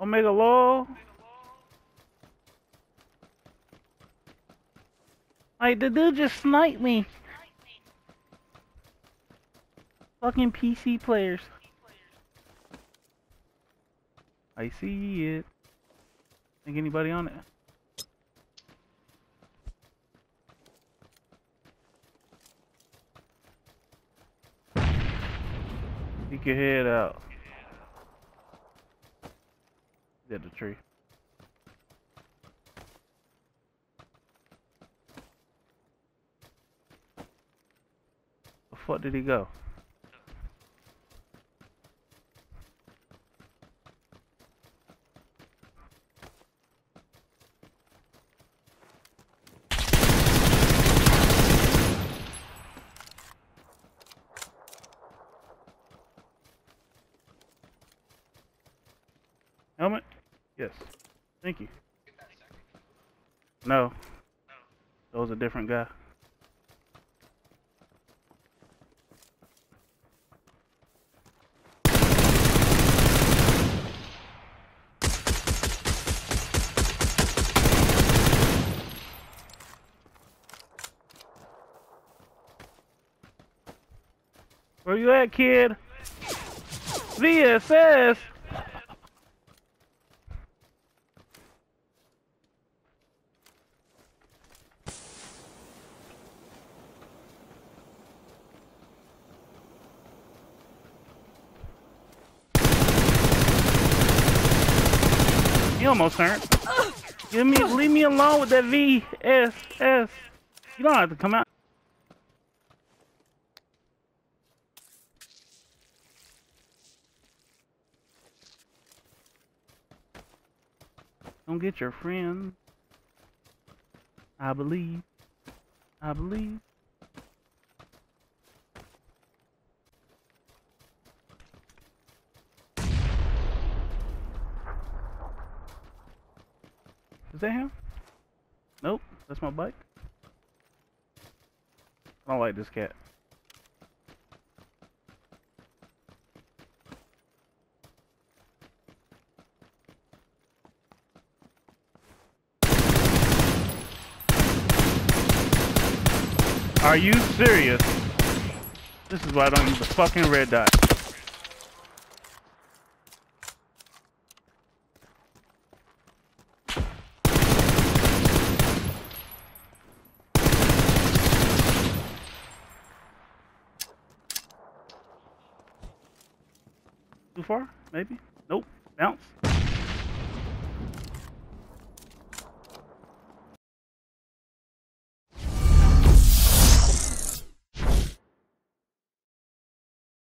OMEGALUL. Like the dude just sniped me. Fucking PC players. I see it. Think anybody on it? Peek your head out. At the tree. The fuck did he go? Helmet? Yes. Thank you. No. That was a different guy. Where you at, kid? VSS! You almost turned. Give me, leave me alone with that VSS. You don't have to come out. Don't get your friend. I believe. I believe. Is that him? Nope, that's my bike. I don't like this cat. Are you serious? This is why I don't use the fucking red dot. Too far? Maybe? Nope. Bounce.